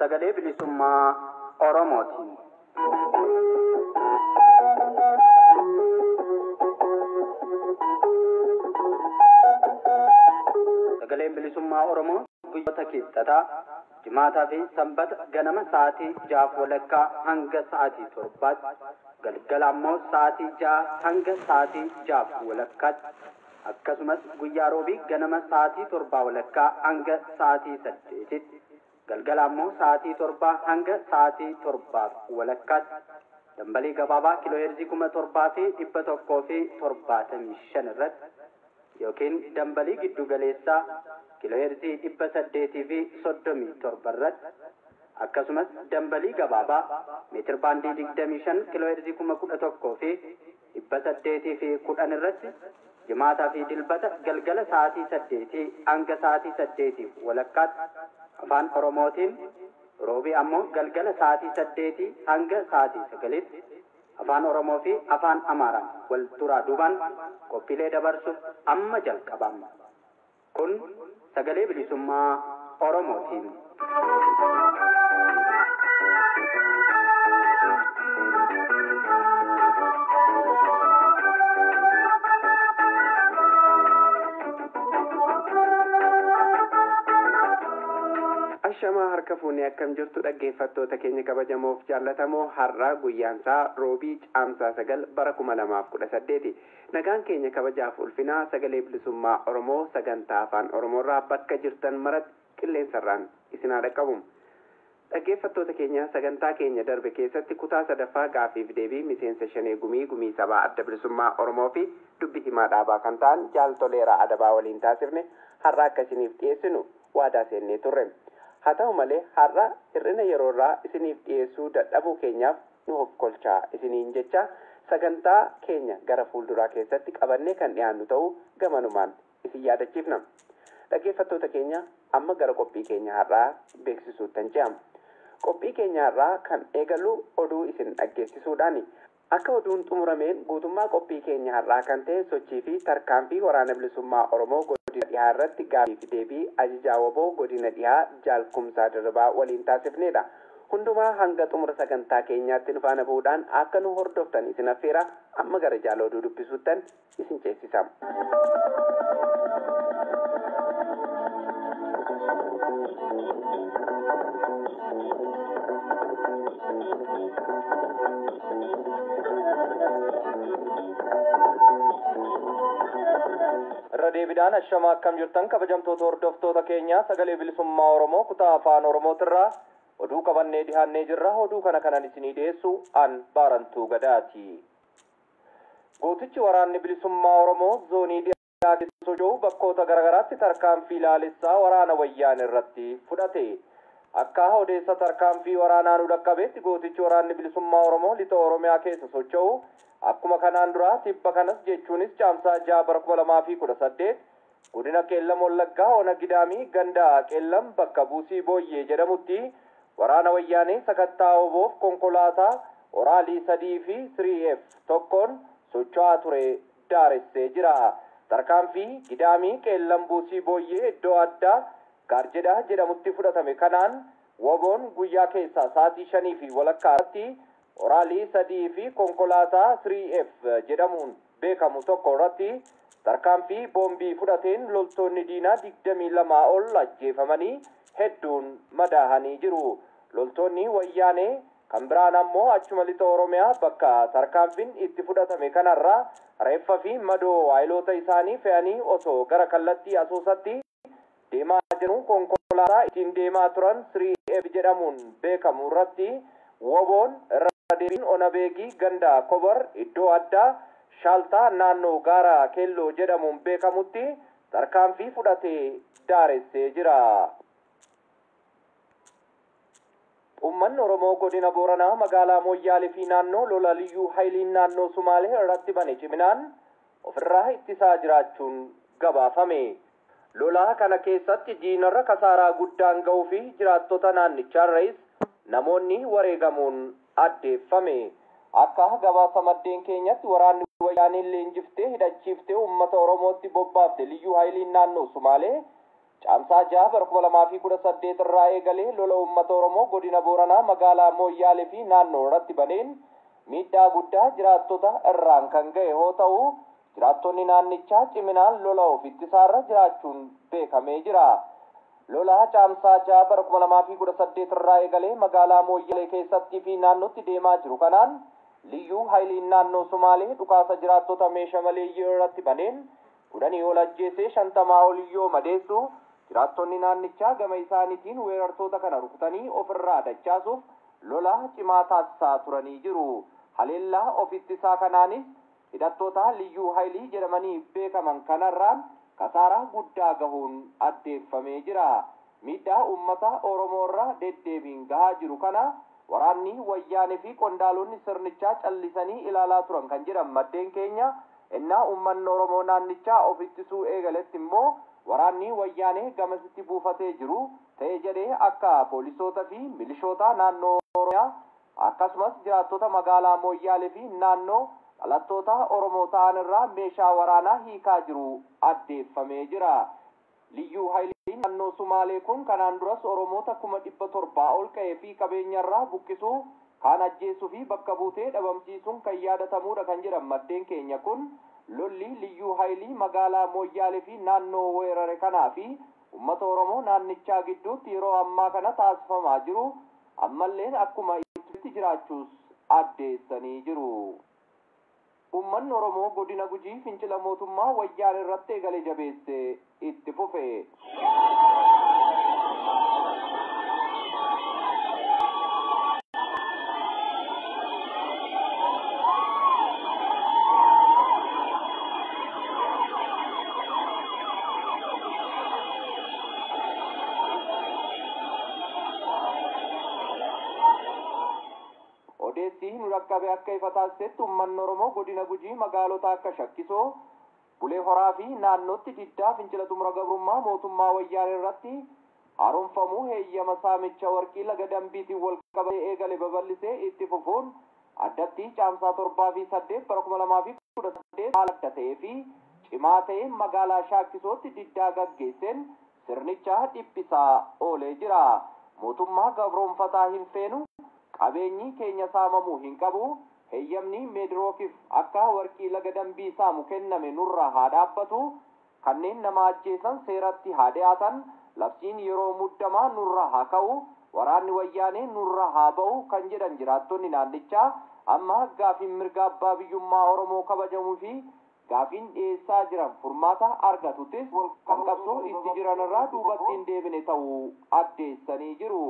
sagalee bilisummaa Oromooti. Sagaleen bilisummaa Oromoo guyyoota kibxataa jimaataa fi sanbata ganama sa'aatii jaaf walakkaa hanga sa'aatii torbaatti galgala ammoo sa'aatii ja'a hanga sa'aatii jaaf walakkaatti akkasumas guyyaa roobii ganama sa'aatii torbaa walakkaa hanga sa'aatii saddeetitti galgala ammoo sa'aatii torbaa hanga sa'aatii torbaaf walakkaatti dambalii gabaabaa kiilooheerzii kuma torbaa fi dhibba tokkoo fi torbaatamii shan irratti yookiin dambalii giddu galeessaa kiilooheerzii dhibba saddeetii fi soddomii torba irratti akkasumas dambalii gabaabaa meetir baandii digdamii shan kiilooheerzii kuma kudha tokkoo fi dhibba saddeetii fi kudhan irratti jimaataa fi dilbata galgala sa'aatii saddeetii hanga sa'aatii saddeetiif walakkaatti afaan oromootiin roobii ammoo galgala sa'aatii saddeetii hanga sa'aatii sagalitti afaan oromoo fi afaan amaaraan wal duraa duubaan qophiilee dabarsuuf amma jalqabama kun sagalee bilisummaa oromootiin. Ashamaa harka fuunee akkam jirtu dhaggeeffattoota keenya kabajamoof jaallatamoo har'aa guyyaansaa roobii caamsaa sagal bara kuma lamaaf kudha saddeeti. Nagaan keenya kabajaaf ulfinaa sagalee bilisummaa Oromoo sagantaa afaan Oromoorraa bakka jirtan maratti qilleensarraan isin haa dhaqqabu. Dhaggeeffattoota keenya sagantaa keenya darbe keessatti kutaa sadaffaa gaafiif deebii miseensa shanee gumii gumii sabaa adda bilisummaa Oromoo fi dubbi himaa dhaabaa kan ta'an jaaltoleeraa adabaa waliin taasifne har'a akka isiniif dhiyeessinu waadaa seennee turre. Haa ta'u malee har'a hir'ina yeroorraa isiniif dhiyeessuu dadhabuu keenyaaf nu of kolchaa isiniin jecha sagantaa keenya gara fuulduraa keessatti qabannee kan dhiyaannu ta'uu gamanumaan isin yaadachiifna. Dhaggeeffattoota keenya amma gara qophii keenya har'aa beeksisuuttan ce'ama. Qophii keenya har'aa kan eegallu oduu isin dhaggeessisuudhaani. Akka oduun xumurameen guutummaa qophii keenya har'aa kan ta'e sochii fi tarkaanfii waraana bilisummaa Oromoo godina dhihaa irratti gaafii fi deebii ajajaa waboo godina dhihaa jaalkumsaa dirribaa waliin taasifnedha. Hundumaa hanga xumura sagantaa keenyaatti faana bu'uudhaan akka nu hordoftan isin affeera amma gara jaala oduu dubbisuuttan isin ceesisa. irra deebiidhaan ashama akkam jirtan kabajamtoota hordoftoota keenya sagalee bilisummaa oromoo kutaa afaan oromootirraa oduu qabannee dhihaannee jirra. Oduu kana kanan isinii dhiyeessu an baarantuu gadaati. Gootichi waraanni bilisummaa oromoo zoonii dhiyaa keessa socho'u bakkoota garagaraatti tarkaanfii ilaalessaa waraana wayyaan irratti fudhate. Akka odeessa tarkaanfii waraanaa nu dhaqqabeetti gootichi waraanni bilisummaa oromoo lixa oromiyaa keessa socho'u akkuma kanaan dura tibba kanas jechuunis caamsaa ja'a bara kuma lamaa fi kudha saddeet godina qeellam wallaggaa ona gidaamii ganda qeellam bakka buusii booyyee jedhamutti waraana wayyaanee sakattaa oboof konkolaataa oraalii sadii fi 3f tokkoon socho'aa ture daaressee jira. Tarkaanfii gidaamii qeellam buusii booyyee iddoo addaa gaarjedha jedhamutti fudhatame kanaan waboon guyyaa keessaa sa'aatii shanii fi walakkaatti oraalii sadii fi konkolaataa 3f jedhamuun beekamu tokko irratti tarkaanfii boombii fudhateen loltoonni diinaa digdamii lamaa ol ajjeefamanii hedduun madaahanii jiru. Loltoonni wayyaanee kan biraan ammoo achuma lixa oromiyaa bakka tarkaanfiin itti fudhatame kanarraa reeffa fi madoo waayiloota isaanii fe'anii osoo gara kallattii asoosatti deemaa jiru. Konkolaataa ittiin deemaa turan 3f jedhamuun beekamu irratti waboon irra deebiin ona beegii ganda kobar iddoo addaa shaaltaa naannoo gaara keelloo jedhamuun beekamutti tarkaanfii fudhatee daaressee jira. Uummanni Oromoo godina Booranaa magaalaa Moyyaalee fi naannoo lola liyyuu hayiliin naannoo Sumaalee irratti bane ciminaan ofirraa ittisaa jiraachuun gabaafame. Lolaa kana keessatti diinarra kasaaraa guddaan ga'uu fi jiraattota naannichaarrais namoonni wareegamuun addeeffame. Akka gabaasa maddeen keenyatti waraanni wayyaaniin leenjiftee hidhachiiftee uummata Oromootti bobbaafte liyyuu hayiliin naannoo Sumaalee caamsaa jaha bara kuma lamaa fi kudha saddeet irraa eegalee lola uummata oromoo godina booranaa magaalaa mooyyaalee fi naannoo irratti baneen miidhaa guddaa jiraattota irraan kan ga'e yoo ta'u jiraattonni naannichaa ciminaan lola of ittisaarra jiraachuun beekamee jira. Lola caamsaa jaha bara kuma lamaa fi kudha saddeet irraa eegalee magaalaa mooyyaalee keessattii fi naannootti deemaa jiru kanaan liyyuu hayiliin naannoo sumaalee dhukaasa jiraattota meeshaa maleeyyii irratti baneen kudhanii ol ajjeesee shantamaa ol iyyoo madeessu jiraattonni naannichaa gama isaaniitiin weerartoota kana rukutanii ofirraa dachaasuuf lola cimaa taasisaa turanii jiru. Haleellaa of ittisaa kanaanis hidhattoota liyyuu hayilii jedhamanii beekaman kanarraan kasaaraa guddaa gahuun addeeffamee jira. Miidhaa uummata Oromoo irraa deddeebiin gahaa jiru kana waraanni wayyaanee fi qondaalonni sirnichaa callisanii ilaalaa turan kan jedhan maddeen keenya innaa uummanni Oromoo naannichaa of ittisuu eegaletti immoo waraanni wayyaanee gamasitti buufatee jiru ta'e jedhee akka poolisoota fi milishoota naannoo Oromiyaa akkasumas jiraattota magaalaa Mooyyaalee fi naannoo dhalattoota Oromoo ta'an irraa meeshaa waraanaa hiikaa jiru addeeffamee jira. Liyyuu Haayiliin naannoo Sumaalee kun kanaan duras Oromoota kuma dhibba torbaa ol ka'ee fi qabeenyarraa buqqisuu kaan ajjeesuu fi bakka buutee dhabamsiisuun kan yaadatamudha kan jedhan maddeen keenya kun lolli liyyuu haayilii magaalaa mooyyaalee fi naannoo weerare kanaa fi uummata oromoo naannichaa gidduutti yeroo ammaa kana taasifamaa jiru ammalleen akkuma itti jiraachuus addeessanii jiru. Uummanni Oromoo godina gujii fincila mootummaa wayyaan irratti eegale jabeesse itti fufe. Akka ifa taasisetti uummanni Oromoo godina gujii magaalota akka Shakkisoo, Bulee Horaa fi naannootti diddaa fincila xumura gabrummaa mootummaa wayyaanee irratti haaromfamuu heeyyama saamicha warqii laga dambiitiin wal qabatee eegale babal'isee itti fufuun addatti caamsaa torbaa fi saddeet bara kuma lamaa fi kudha saddeet haala adda ta'ee fi cimaa ta'ee magaalaa Shakkisootti diddaa gaggeesseen sirnicha dhiphisaa oolee jira. Mootummaa gabroonfataa hin feenu qabeenyi keenya saamamuu hin qabu heeyyamni meedirookiif akka warqii laga dambii saamu kenname nurraa haa dhaabbatu kanneen nama ajjeesan seeratti haa dhiyaatan labsiin yeroo muddamaa nurraa haa ka'u waraanni wayyaanee nurraa haa ba'u kan jedhan jiraattonni naannichaa amma gaafiin mirga abbaa biyyummaa oromoo kabajamuu fi gaafiin dhiyeessaa jiran furmaata argatuttis kan qabsoo itti jiran irraa duubatti hin deebine ta'uu addeessanii jiru.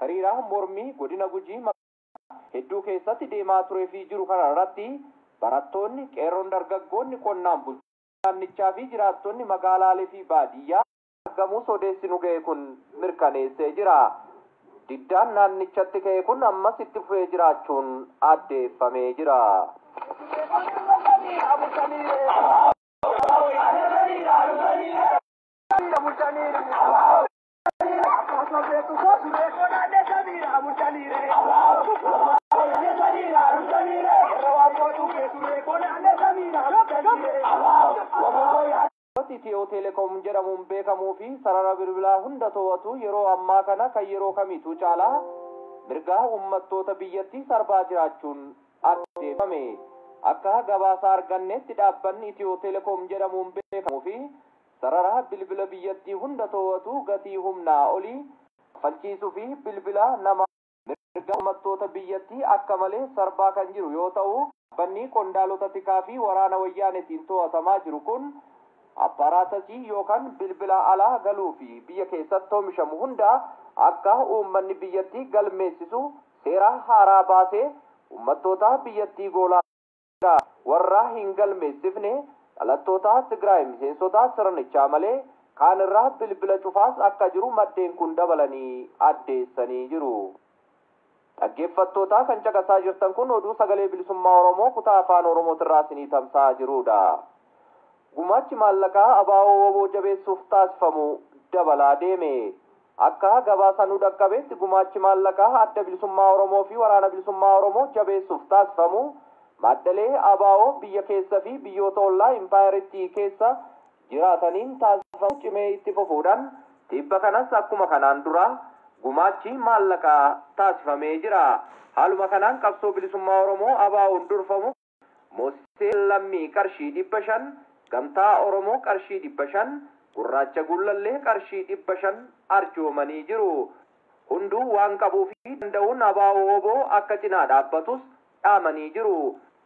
Hariiraa mormii godina gujii hedduu keessatti deemaa turee fi jiru kana irratti barattoonni qeerroon dargaggoonni qonnaan naannichaa fi jiraattonni magaalaalee fi baadiyyaa argamuus odeessi nu ga'e kun mirkaneessee jira. Diddaan naannichatti ka'e kun ammas itti fufee jiraachuun addeeffamee jira. Teleekoom jedhamuun beekamuu fi sarara bilbilaa hunda to'atu yeroo ammaa kana kan yeroo kamiituu caalaa mirgaa uummattoota biyyattii sarbaa jiraachuun addeeffame. Akka gabaasa argannetti dhaabbanni Itiyoo teleekoom jedhamuun beekamuu fi sarara bilbila biyyattii hunda to'atu gatii humnaa olii falchiisuu fi bilbila nama mirga uummattoota biyyattii akka malee sarbaa kan jiru yoo ta'u dhaabbanni qondaalota tikaa fi waraana wayyaanetiin to'atamaa jiru kun appaaraatasii yookaan bilbila alaa galuu fi biyya keessatti oomishamu hunda akka uummanni biyyattii galmeessisu seera haaraa baasee uummattoota biyyattii goolaa warra hin galmeessifne dhalattoota Tigraay miseensota sirnichaa malee kaan irraa bilbila cufaas akka jiru maddeen kun dabalanii addeessanii jiru. Dhaggeeffattootaa kan caqasaa jirtan kun oduu sagalee bilisummaa Oromoo kutaa afaan Oromootirraa isinii tamsa'aa jirudha. Gumaachi maallaqaa abaaboo woboo jabeessuuf taasifamu dabalaa deeme. Akka gabaasa nu dhaqqabeetti gumaachi maallaqaa adda bilisummaa Oromoo fi waraana bilisummaa Oromoo jabeessuuf taasifamu maddalee abaaboo biyya keessa fi biyyoota ollaa impaayiritti keessa jiraataniin taasifamu cimee itti fufuudhaan tibba kanas akkuma kanaan dura gumaachi maallaqaa taasifamee jira. Haaluma kanaan qabsoo bilisummaa Oromoo abaaboon durfamu Moosee Lammii qarshii dhibba shan, Gamtaa Oromoo qarshii dhibba shan, Gurraacha Gullallee qarshii dhibba shan arjoomanii jiru. Hunduu waan qabuu fi danda'uun abaaboo woboo akka cinaa dhaabbatus dhaamanii jiru.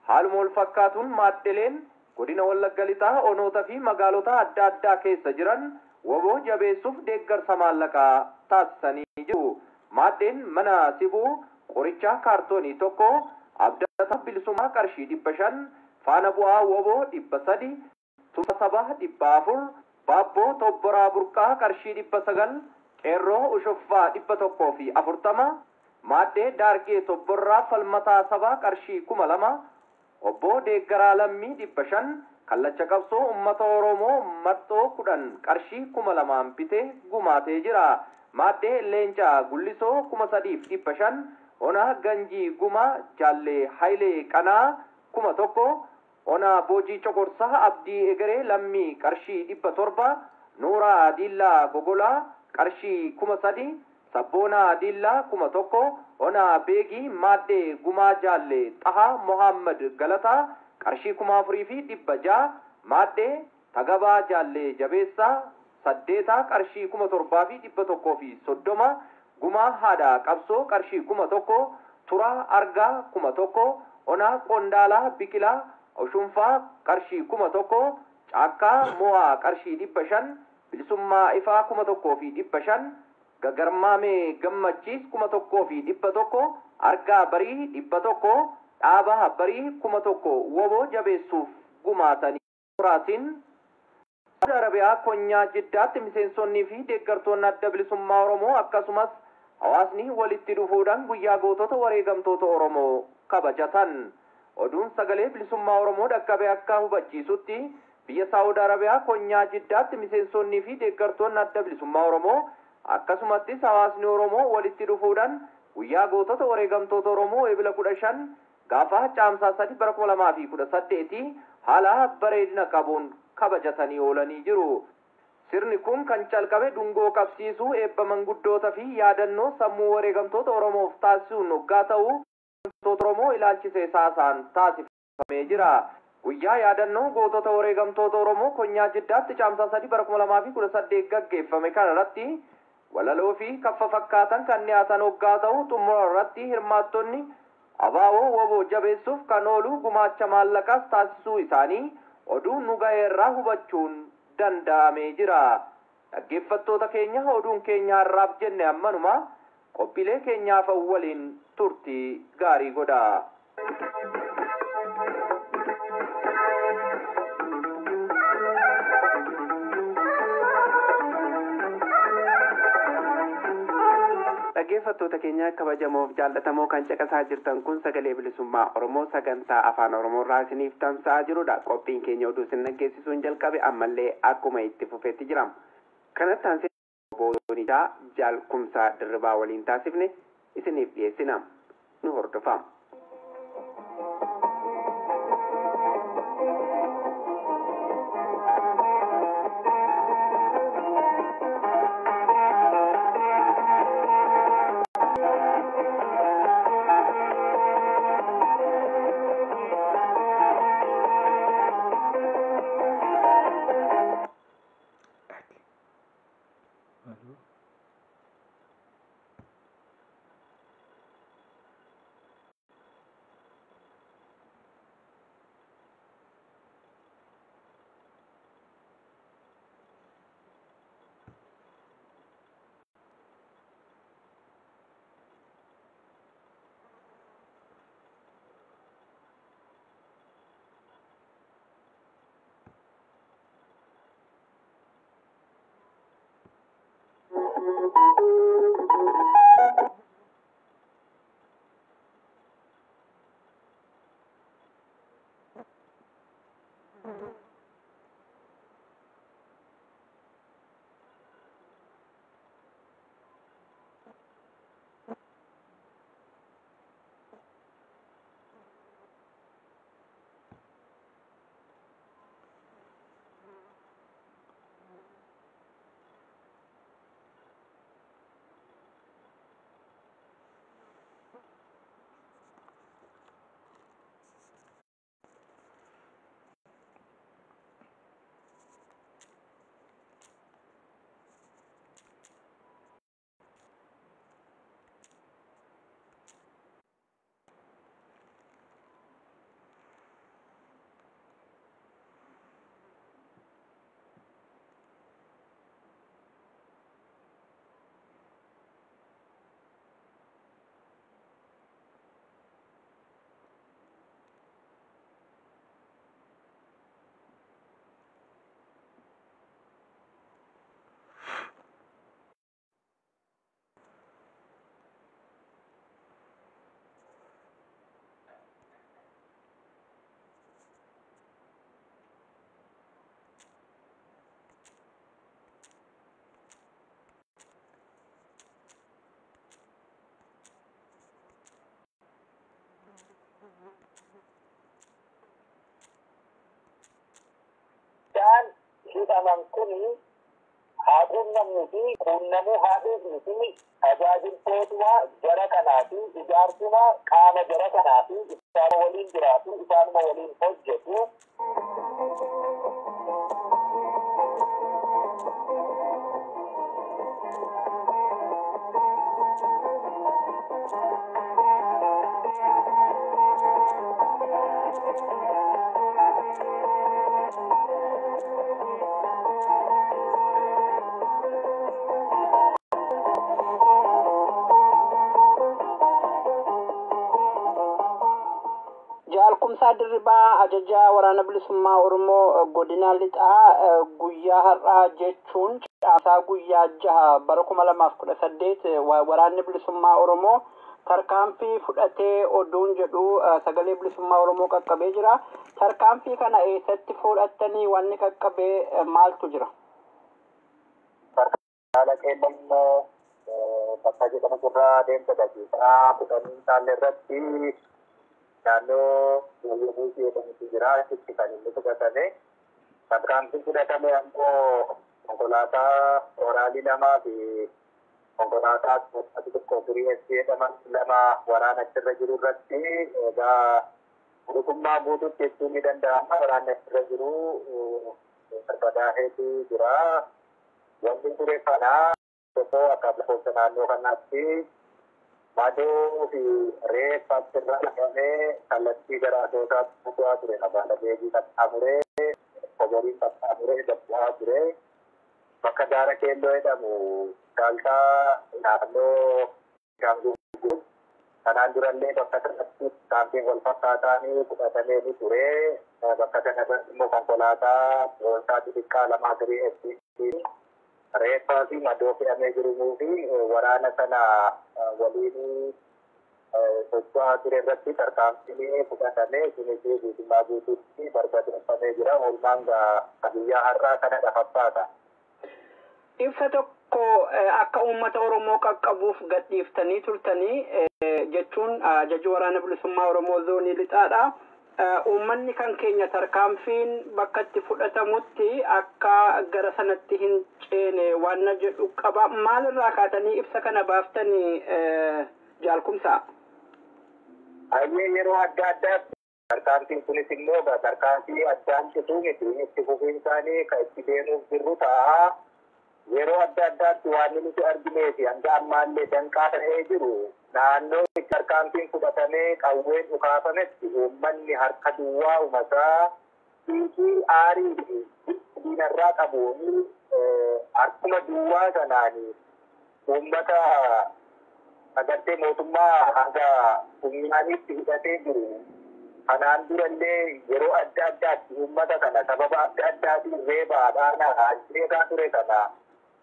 Haaluma wal fakkaatuun maaddeleen godina Wallagga Lixaa onoota fi magaalota adda addaa keessa jiran woboo jabeessuuf deeggarsa maallaqaa taasisanii jiru. Maaddeen mana sibuu qorichaa kaartoonii tokko abdata bilisummaa qarshii dhibba shan faana bu'aa woboo dhibba sadi tumsa sabaa dhibba afur baabboo tobboraa burqaa qarshii dhibba sagal qeerroo ushuffaa dhibba tokkoo fi afurtama maaddee daargee tobborraa falmataa sabaa qarshii kuma lama obbo deeggaraa lammii dhibba shan kallacha qabsoo ummata oromoo marxoo kudhan qarshii kuma lamaan bitee gumaatee jira maaddee leencaa gullisoo kuma sadiif dhibba shan onaa ganjii gumaa jaallee hayilee qanaa kuma tokko onaa boojii coqorsaa abdii egeree lammii qarshii dhibba torba nuuraa diillaa gogolaa qarshii kuma sadi sabboonaa diillaa kuma tokko onaa beegii maaddee gumaa jaallee xahaa mohammad galataa qarshii kuma afurii fi dhibba jaa maaddee tagabaa jaallee jabeessaa saddeetaa qarshii kuma torbaa fi dhibba tokkoo fi soddoma gumaa haadha qabsoo qarshii kuma tokko turaa argaa kuma tokko onaa qondaalaa biqilaa oshunfaa qarshii kuma tokko caakkaa mo'aa qarshii dhibba shan bilisummaa ifaa kuma tokkoo fi dhibba shan gagarmaamee gammachiis kuma tokkoo fi dhibba tokko argaa barii dhibba tokko dhaabaa barii kuma tokko woboo jabeessuuf gumaatanii turaatiin Arabiyaa konyaa jiddaatti miseensonnii fi deeggartoonni adda bilisummaa Oromoo akkasumas hawaasni walitti dhufuudhaan guyyaa gootota wareegamtoota Oromoo kabajatan. Oduun sagalee bilisummaa Oromoo dhaqqabe akka hubachiisutti biyya Saawud Arabiyaa konyaa jiddaatti miseensonnii fi deeggartoonni adda bilisummaa Oromoo akkasumattis hawaasni Oromoo walitti dhufuudhaan guyyaa gootota wareegamtoota Oromoo eebila kudha shan gaafa caamsaa sadi bara kuma lamaa fi kudha saddeeti haala bareedina qabuun kabajatanii oolanii jiru. Sirni kun kan calqabe dungoo qabsiisuu eebba manguddoota fi yaadannoo sammuu wareegamtoota Oromoof taasisuun hoggaa ta'uu gootota Oromoo ilaalchisee saasaan taasifamee jira. Guyyaa yaadannoo gootota wareegamtoota Oromoo konyaa jiddaatti caamsaa sadii bara kuma lamaa fi kudha saddeet gaggeeffame kana irratti walaloo fi kaffa fakkaatan kan dhiyaatan hoggaa ta'u xumura irratti hirmaattonni abaaboo woboo jabeessuuf kan oolu gumaacha maallaqaas taasisuu isaanii oduu nu ga'eerraa hubachuun danda'amee jira. Dhaggeeffattoota keenya oduun keenya har'aaf jenne ammanuma qophiilee keenyaaf waliin turtii gaarii godha. Dhaggeeffattoota keenya kabajamoof jaallatamoo kan caqasaa jirtan kun sagalee bilisummaa oromoo sagantaa afaan oromoo irraa isiniif tamsa'aa jirudha qophiin keenya oduu isin dhaggeessisuun jalqabe ammallee akkuma itti fufeetti jira kanatti aansee boonisaa jaalkumsaa dirribaa waliin taasifne isiniif dhiyeessina. Nu hordofaa. hidhaman kun haa quunnamnuu fi quunnamuu haa beeknu fi tajaajiltootuma jara kanaa fi ijaarsuma qaama jara kanaa fi isaan waliin jiraatu isaanuma waliin hojjetu Jaalkumsaa Dirribaa ajajaa waraana bilisummaa Oromoo godina lixaa guyyaa har'aa jechuun caasaa guyyaa jaha bara kuma lamaaf kudha saddeet waraanni bilisummaa Oromoo tarkaanfii fudhatee oduun jedhu sagalee bilisummaa Oromoo qaqqabee jira. Tarkaanfii kana eessatti fudhattanii wanni qaqqabee maaltu jira? haala qeellammoo bakka jedhamu irraa deemsa daqiiqaa kudhanii isaan irratti naannoo wayyabuu jedhamutu jira achitti kan inni fudhatame tarkaanfiin fudhatame ammoo konkolaataa oraalii lamaa fi konkolaataa tokko firii jedhaman lama waraana achirra jiru irratti egaa guutummaa guututti jechuun ni danda'ama waraanni achirra jiru barbadaa'eetu jira wanti ture kana tokko akka lakkoofsa naannoo kanaatti madoo fi reeffa achirra hidhamee kallattii gara asoosaatti bu'aa ture abaala beekii qaxxaamuree koboriin qaxxaamuree darbaa ture. Bakka gaara keelloo jedhamu gaaltaa naannoo shaanguu kanaan durallee bakka kanatti kaampiin wal fakkaataanii fudhatamee ni ture. Bakka kanarratti immoo konkolaataa boonsaa xixiqqaa lamaa firii eessitti reeffaa fi madoo fe'amee jiruu fi waraana sana waliin socho'aa ture irratti tarkaanfiin fudhatamee kunis guutummaa guutuutti barbadeeffamee jira oolmaan biyyaa har'aa kanadha fakkaata. Ibsa tokko akka uummata Oromoo qaqqabuuf gadhiiftanii turtanii jechuun ajajji waraana bilisummaa Oromoo zoonii lixaadha. Uummanni kan keenya tarkaanfiin bakka itti fudhatamutti akka gara sanatti hin ceene waan jedhu qaba. Maalirraa kaatanii ibsa kana baaftanii jaalkumsaa? Hayyee yeroo adda addaatti tarkaanfiin kunis immoo tarkaanfii addaan cituu miti itti fufiin isaanii kan itti deemuuf jirru ta'a. Yeroo adda addaatti waan nuti arginee fi hanga ammaallee danqaa ta'ee jiru naannoo tarkaanfiin fudhatamee qawween dhukaafametti uummanni harka duwwaa umataa fiigii aarii fi diinarraa qabuun harkuma duwwaa sanaan uummata agartee mootummaa hanga funyaaniitti hidhatee jiru. Kanaan durallee yeroo adda addaatti uummata kana sababa adda addaatiin reebaa dhaanaa ajjeesaa ture kana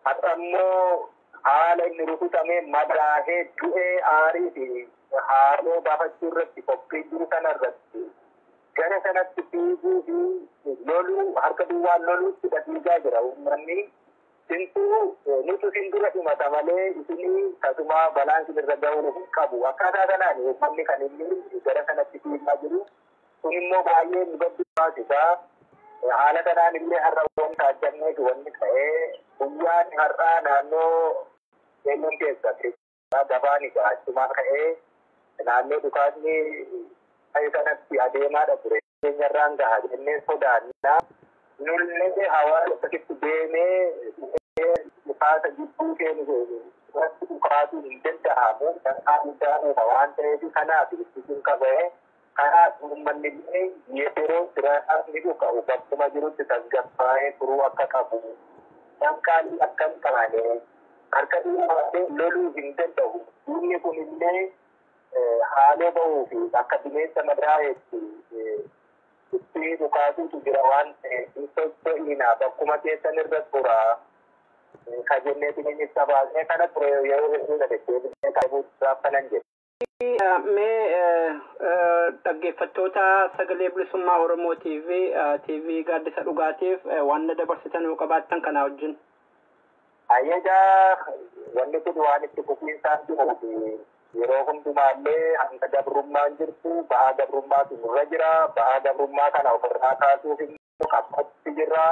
har'a immoo haala inni rukutamee madaahee du'ee aarii fi haaloo baafachuu irratti qophii jiru kana irratti gara sanatti fiiguu fi loluu harka duwwaan loluutti dhiigaa jira. Uummanni sintuu nutu sin dura dhimata malee isinii tasumaa balaan sin irra ga'uu hin qabu. Akkaataa kanaan uummanni kan inni gara sanatti fiigaa jiru. Kun immoo baay'ee nu gaddisiisaa haala kanaan illee har'a wanta ajjanneetu wanni ta'ee guyyaan har'aa naannoo eenyuun keessatti gabaan egaa achumaa ka'ee naannoo dhukaasni ta'e kanatti adeemaadha ture keenyarraan gaha jennee sodaannaa nullee hawaasa akkasitti deemee dhukaasa gidduu keenu irratti dhukaasuu hin danda'amu danqaa guddaa uuma waan ta'eef kanaaf ittisuun qabee kanaaf uummanni illee yeroo siraadhaaf ni dhuka'u bakkuma jirutti tasgabbaa'ee turuu akka qabu danqaan akka hin taane harka dhuunfaatee loluu hin danda'u inni kun illee haaloo bahuu fi akka bineensa madaa'eetti itti dhukaasuutu jira waan ta'eef socho'inaa bakkuma keessan irra turaa ka jenneetiin inni ibsa baasnee kana ture yeroo hedduu dadhabee qabuudhaaf kanan jedhe. Mee dhaggeeffattoota sagalee bilisummaa Oromoo TV TV gaaddisa dhugaatiif waan dabarsitan yoo qabaattan kanaa wajjin. Ayyadaa wanni kun waan itti fufiinsaan jiruufi yeroo hundumaallee hanga gabrummaan jirtu ba'aa gabrummaatu nurra jira. Ba'aa gabrummaa kana ofirraa kaasuuf immoo qabsootti jirra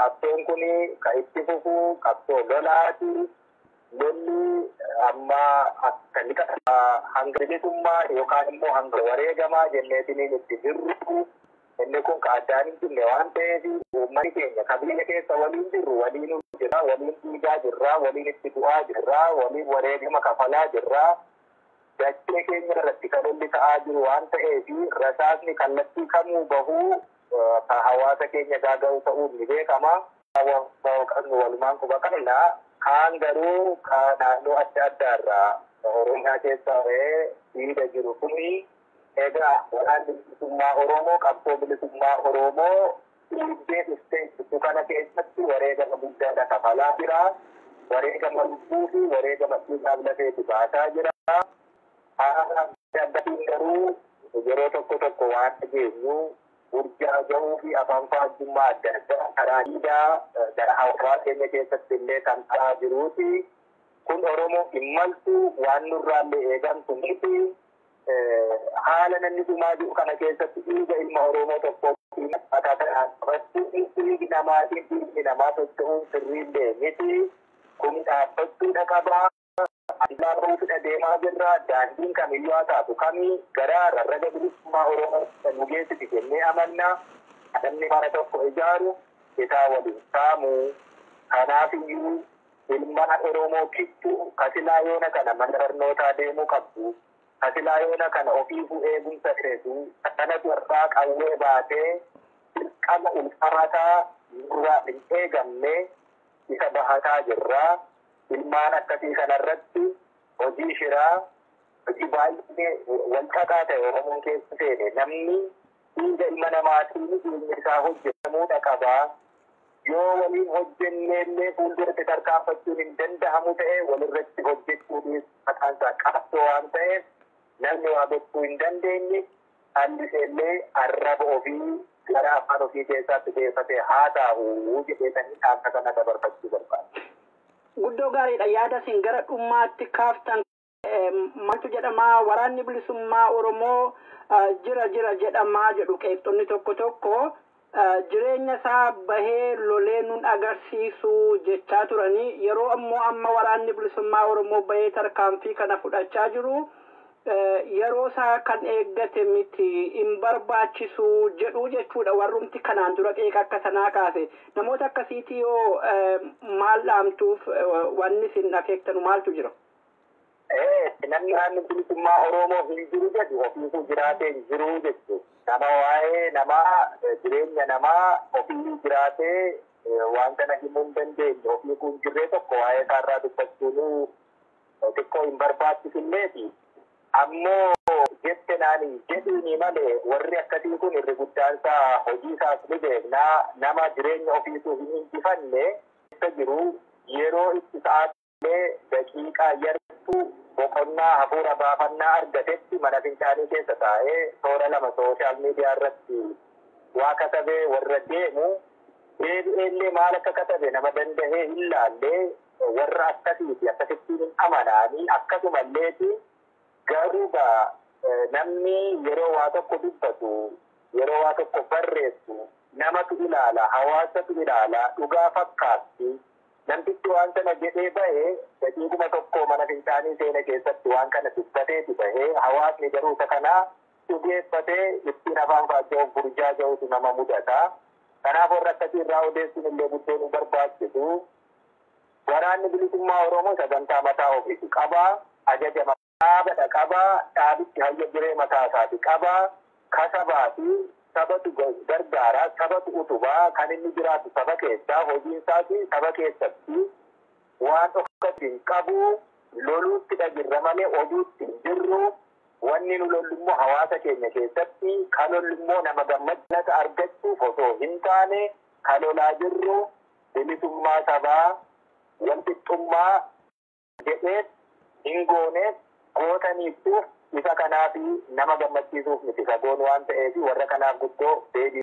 qabsoon kun ka itti fufu qabsoo lolaati lolli amma akka liqa hanga bilisummaa yookaan immoo hanga wareegamaa jenneetiniin itti jirru inni kun ka addaan hin cinne waan ta'eef uummanni keenya ka biyya keessa waliin jirru waliin jirra waliin dhiigaa jirra waliin itti du'aa jirra waliin wareegama kafalaa jirra dachee keenya irratti kan inni ta'aa jiru waan ta'eef rasaasni kallattii kamuu bahuu hawaasa keenya gaaga'u ta'uun ni beekama. Walumaan quba qabna. Kaan garuu ka naannoo adda addaa irraa Oromiyaa keessa bahee dhiida jiru kuni egaa waraanni bilisummaa Oromoo qabsoo bilisummaa Oromoo dhiibbee dhuftee jirtu kana keessatti wareegama guddaadha kafalaa jira. Wareegama lubbuu fi wareegama dhiigaaf lafeetu baasaa jira. Addatiin garuu yeroo tokko tokko waan dhageenyu urjaa gahuu fi afaan faajjummaa adda addaa karaa dhiigaa gara hawaasaa keenya keessatti illee kan ta'aa jiruuti. Kun Oromoo hin maltu waan nurraallee eegamtu miti. Haala namni dhumaa jiru kana keessatti dhiiga ilma Oromoo tokko akkaataa kanaan qabachuu dhiigi namaatiin dhiigni namaa socho'uun sirriillee miti. Kun dhaabbachuudha qabaa. Adibaaboo fudha deemaa jirra. Daandiin kamiyyuu haa taatu kamii gara rarraga bilisummaa Oromoo nu geessiti jennee amanna. Namni mana tokko ijaaru isaa waliin saamu. Kanaafiyyuu ilmaan Oromoo kittuu kasilaa yoona kana mana barnootaa deemuu qabdu. Kasilaa yoona kana ofiifuu eegumsa feetu. Kanatu irraa qawwee baatee dirqama ulfaataa nurraa hin eegamne isa bahataa jirra. Ilmaan akkasii kanarratti hojii shiraa hojii baay'ee wal xaxaa ta'e Oromoon keessa seene namni dhiiga ilma namaatiin dhiigni isaa hojjetamuudha qabaa. Yoo waliin hojjenneellee fuulduratti tarkaanfachuun hin danda'amu ta'e walirratti hojjechuunis maqaan isaa qabsoo waan ta'eef namni waa gochuu hin dandeenye halliseellee arraba ofii gara afaan ofii keessaatti deeffatee haa taa'u jedheetanii dhaabsa kana dabarfachuu barbaada. Guddoo gaariidha yaada isin gara dhummaatti kaaftan maaltu jedhama? Waraanni bilisummaa Oromoo jira jira jedhamaa jedhu. Qeeqxonni tokko tokko jireenya isaa bahee lolee nun agarsiisu jechaa turanii. Yeroo ammoo amma waraanni bilisummaa Oromoo bahee tarkaanfii kana fudhachaa jiru yeroo isaa kan eeggate miti hin barbaachisu jedhu jechuudha warrumti kanaan dura qeeqa akka sanaa kaase namoota akkasiiti yoo maal dhaamtuuf wanni isin akeektanu maaltu jira. Namni waraanni bilisummaa Oromoo hin jiru jedhu ofiisu jiraatee hin jiru jechuudha. Nama waa'ee namaa jireenya namaa ofii jiraatee waan kana himuu hin dandeenye ofii kun jirree tokko waa'ee isaarraa dubbachuun xiqqoo hin barbaachisulleeti. Ammoo jette naani jedhuuni malee warri akkasii kun irri guddaan isaa hojii isaas ni beeknaa nama jireenya ofiisuu hin injifanne keessa jiru yeroo itti sa'aatii daqiiqaa yartuu boqonnaa hafuura baafannaa argatetti mana fincaanii keessa taa'ee toora lama sooshaal miidiyaa irratti waa katabee warra deemu. Deebi'eellee maal akka katabe nama danda'ee hin laallee warra akkasiiti akkasittiin hin amanaanii akkasumalleeti garuu namni yeroo waa tokko dubbatu yeroo waa tokko barreessu namatu ilaala hawaasatu ilaala dhugaa fakkaatti namtichi waan sana jedhee bahee daqiiquma tokko mana fincaanii seena keessatti waan kana dubbateeti bahee hawaasni garuu isa kanaa dhugeeffatee ittiin afaan faajja'uuf burjaa ga'utu nama mudata. Kanaaf warra akkasii irraa odeessuun illee guddoo nu barbaachisu waraanni bilisummaa oromoo sagantaa mataa ofiiti qabaa ajaja dhaabadha qabaa dhaabichi hayya jiree mataa isaati qabaa kasabaati sabatu gargaaraa sabatu utubaa kan inni jiraatu saba keessaa hojiin isaati saba keessatti waan dhokatti hin qabu loluutti dhagirra malee hojiitti hin jirru. Wanni nu lollummoo hawaasa keenya keessatti ka lollummoo nama gammachuu argachuuf osoo hin taane ka lolaa jirru bilisummaa sabaa walqixxummaa jedheef hin gooneef gootaniiftuuf isa kanaaf nama gammachiisuuf miti. Sagoon waan ta'eef warra kanaaf guddoo deebii